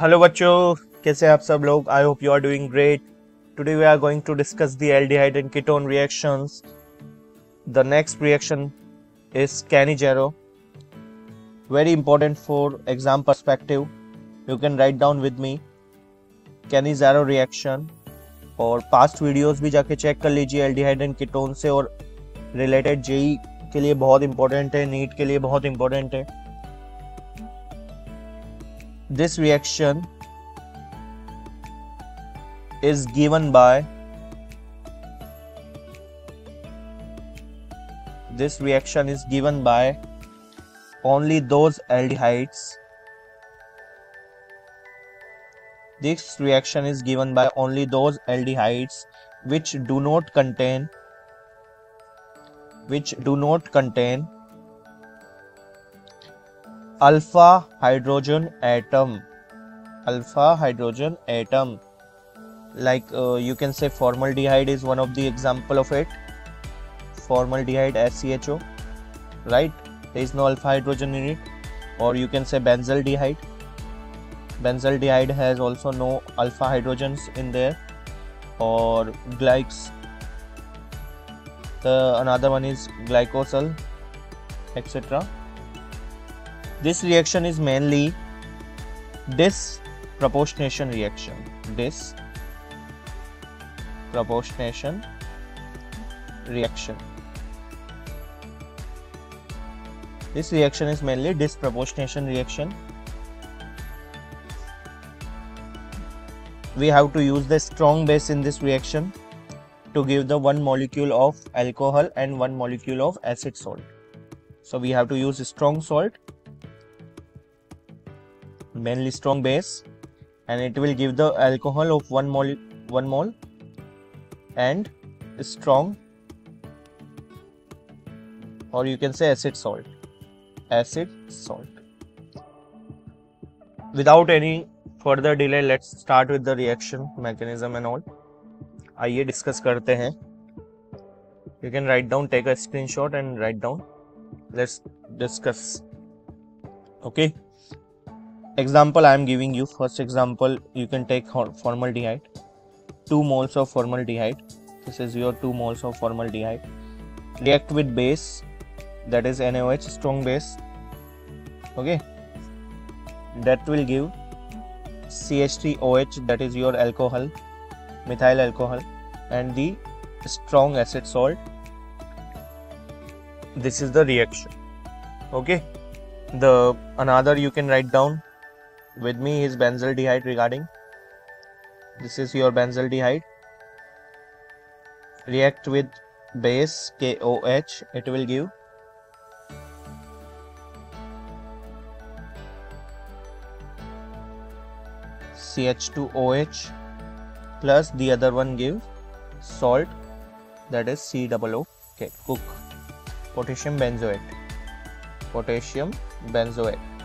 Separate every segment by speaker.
Speaker 1: Hello बच्चों। कैसे आप सब लोग? I hope you are doing great today we are going to discuss the aldehyde and ketone reactions the next reaction is Cannizzaro very important for exam perspective. You can write down with me. Cannizzaro reaction और past videos भी जाके check कर लीजिए aldehyde and ketone से और related JEE के लिए बहुत इंपॉर्टेंट है नीट के लिए बहुत इंपॉर्टेंट है। This reaction is given by this reaction is given by only those aldehydes. This reaction is given by only those aldehydes which do not contain which do not contain alpha hydrogen atom. Alpha hydrogen atom. Like uh, you can say formaldehyde is one of the example of it. Formaldehyde SCHO right? There is no alpha hydrogen in it. Or you can say benzaldehyde. Benzaldehyde has also no alpha hydrogens in there. Or glycs the another one is glyoxal etc this reaction is mainly disproportionation reaction. This disproportionation reaction. This reaction is mainly disproportionation reaction. We have to use the strong base in this reaction to give the one molecule of alcohol and one molecule of acid salt. So we have to use strong salt mainly strong base and it will give the alcohol of 1 mole 1 mole and strong or you can say acid salt acid salt without any further delay let's start with the reaction mechanism and all आइए discuss करते हैं you can write down take a screenshot and write down let's discuss okay Example i am giving you first example you can take formaldehyde 2 moles of formaldehyde this is your 2 moles of formaldehyde react with base. That is NaOH strong base. Okay? That will give CH3OH that is your alcohol methyl alcohol and the strong acid salt. This is the reaction. Okay? The another you can write down with me is benzaldehyde regarding. This is your benzaldehyde react with base KOH it will give. CH2OH plus the other one give salt that is C double O okay cook. Potassium benzoate. Potassium benzoate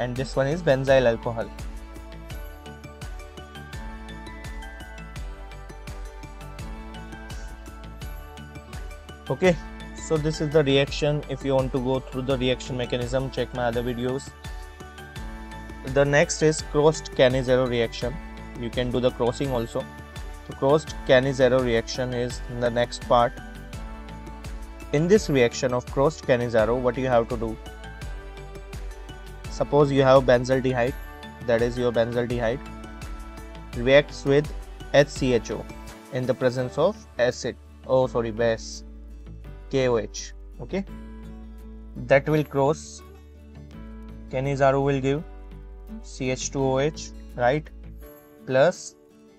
Speaker 1: and this one is benzyl alcohol. Okay, so this is the reaction. If you want to go through the reaction mechanism, check my other videos. The next is crossed Cannizzaro reaction. You can do the crossing also. The crossed Cannizzaro reaction is the next part. In this reaction of crossed Cannizzaro, what you have to do? Suppose you have benzaldehyde that is your benzaldehyde reacts with HCHO in the presence of acid. Oh sorry base KOH okay? That will cross Cannizzaro will give CH2OH right? Plus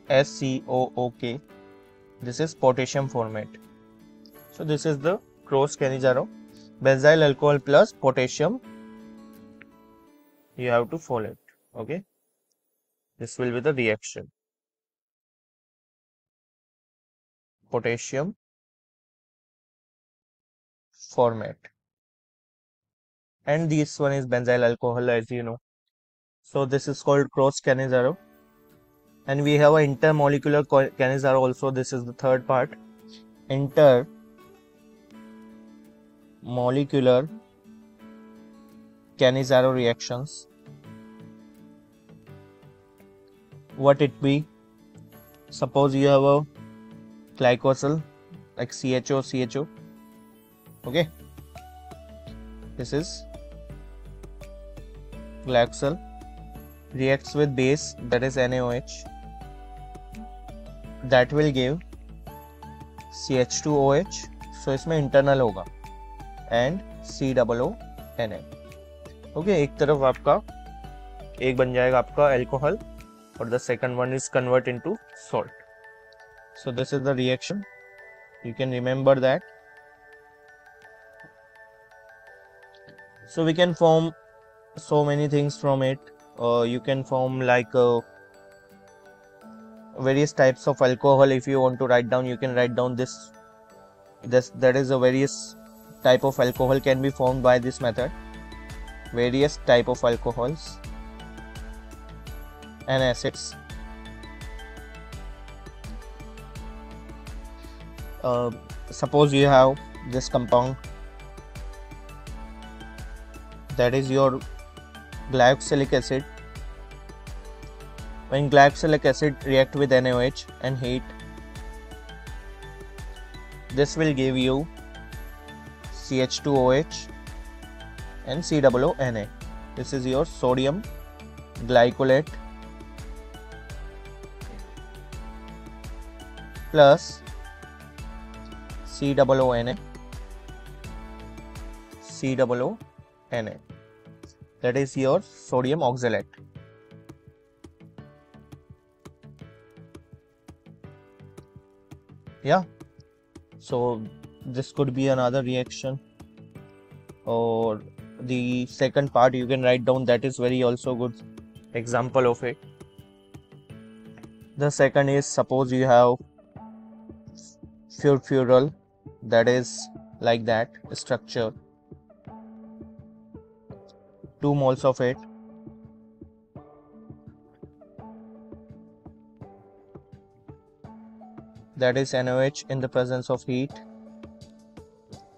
Speaker 1: SCOOK this is potassium formate. So this is the cross Cannizzaro benzyl alcohol plus potassium you have to follow it okay? This will be the reaction. Potassium formate. And this one is benzyl alcohol as you know. So this is called cross Cannizzaro and we have a intermolecular Cannizzaro also. This is the third part. Inter molecular Cannizzaro reactions. What it be? Suppose you have a glycosyl like CHO, CHO. Okay. This is glycosyl reacts with base that is NaOH that will give CH2OH so इसमें internal होगा and C double O N A okay एक तरफ आपका एक बन जाएगा आपका alcohol और the second one is convert into salt so this is the reaction you can remember that so we can form so many things from it uh, you can form like uh, various types of alcohol if you want to write down you can write down this this that is a various type of alcohol can be formed by this method various type of alcohols and acids. Uh, suppose you have this compound. That is your glycolic acid. When glycolic acid react with NaOH and heat this will give you CH2OH and COONA. This is your sodium glycolate plus COONA COONA that is your sodium oxalate. Yeah, so this could be another reaction or the second part you can write down that is very also good example of it. The second is suppose you have furfural that is like that structure. 2 moles of it. That is NaOH in the presence of heat.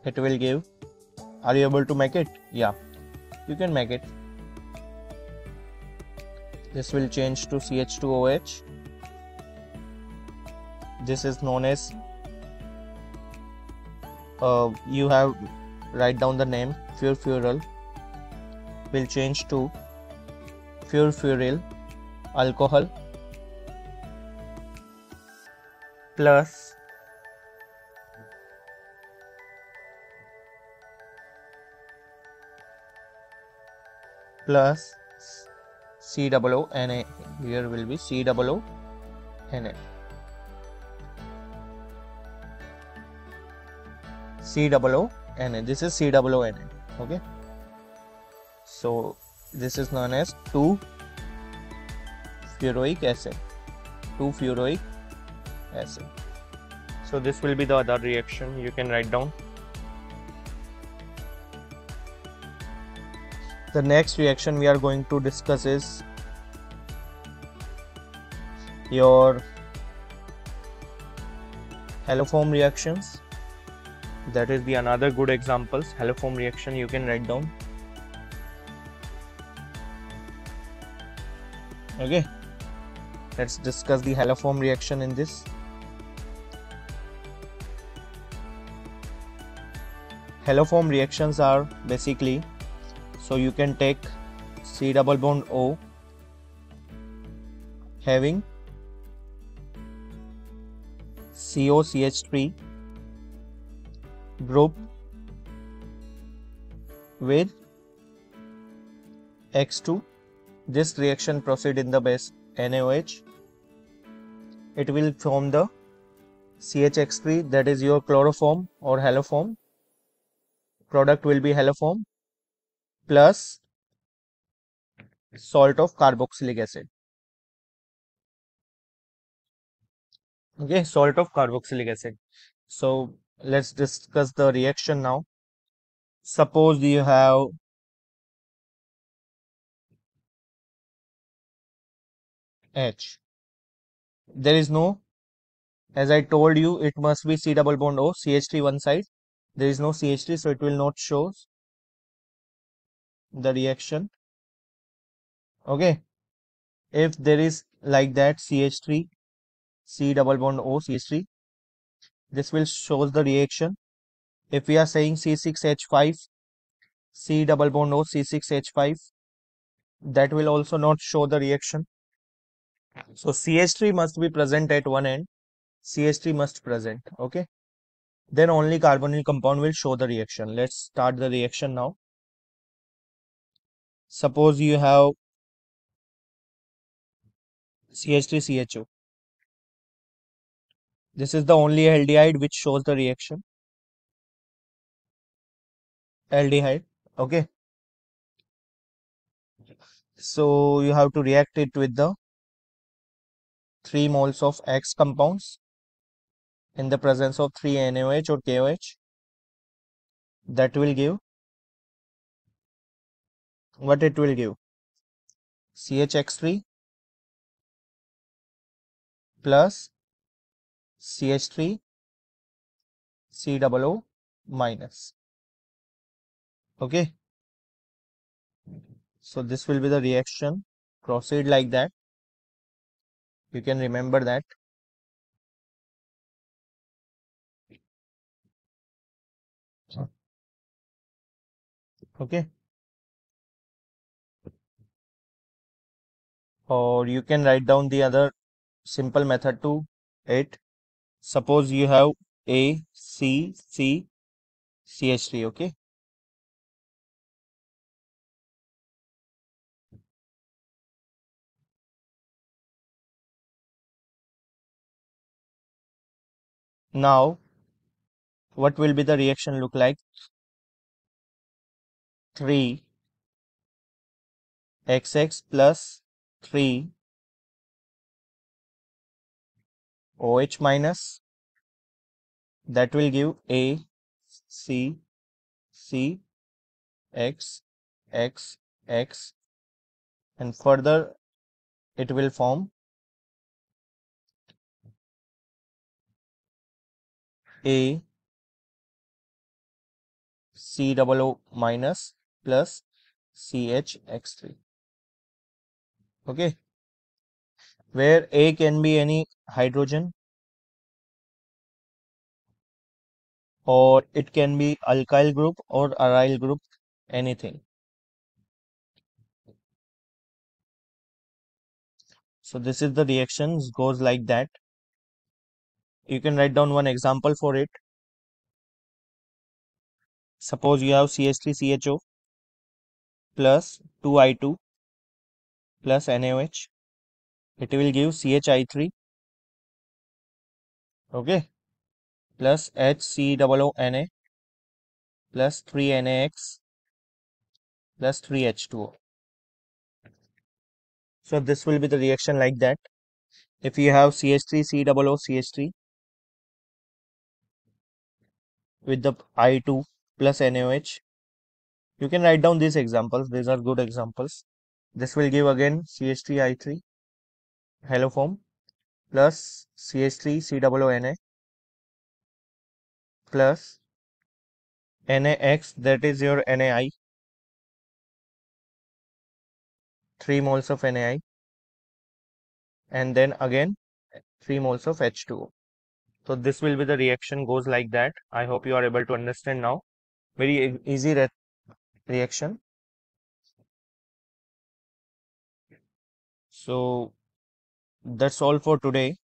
Speaker 1: It will give are you able to make it? Yeah. You can make it. This will change to CH2OH this is known as uh, you have write down the name furfural will change to furfuryl alcohol plus plus C double O N A. Here will be C double O N A. C double O N A. This is C double O N A. Okay. So this is known as 2 furoic acid. 2 furoic acid. So this will be the other reaction you can write down. The next reaction we are going to discuss is your haloform reactions. That is the another good examples. Haloform reaction you can write down. Okay let's discuss the haloform reaction in this haloform reactions are basically so you can take C double bond O. Having COCH3 group with X2 this reaction proceed in the base NaOH it will form the CHX3 that is your chloroform or haloform. Product will be haloform plus salt of carboxylic acid okay salt of carboxylic acid so let's discuss the reaction now suppose you have H. There is no, as I told you, it must be C double bond O, CH3 one side. There is no CH3, so it will not show. The reaction. Okay. If there is like that CH3 C double bond O CH3 this will shows the reaction. If we are saying C6H5 C double bond O C6H5 that will also not show the reaction. So CH3 must be present at one end. CH3 must present. Okay. Then only carbonyl compound will show the reaction. Let's start the reaction now suppose you have CH3CHO this is the only aldehyde which shows the reaction. Aldehyde okay. So you have to react it with the 3 moles of X compounds in the presence of 3 NaOH or KOH that will give what it will give? CHX3 plus CH3 COO minus. Okay. So this will be the reaction. Proceed like that. You can remember that. Okay or you can write down the other simple method to it. Suppose you have a c c ch3 okay? Now what will be the reaction look like? 3 xx plus 3 OH minus that will give A C C X X X and further it will form A C double O minus plus CHX3 okay. Where A can be any hydrogen or it can be alkyl group or aryl group anything. So this is the reactions goes like that. You can write down one example for it. Suppose you have CH3CHO plus 2I2 plus NaOH it will give CHI3 okay. Plus HCOONA plus 3NaX plus 3H2O so this will be the reaction like that. If you have CH3 COO CH3 with the I2 plus NaOH you can write down these examples. These are good examples this will give again CH3I3 haloform plus CH3 COONA plus NaX that is your NaI 3 moles of NaI and then again 3 moles of H2O. So this will be the reaction goes like that. I hope you are able to understand now. Very easy re reaction. So that's all for today.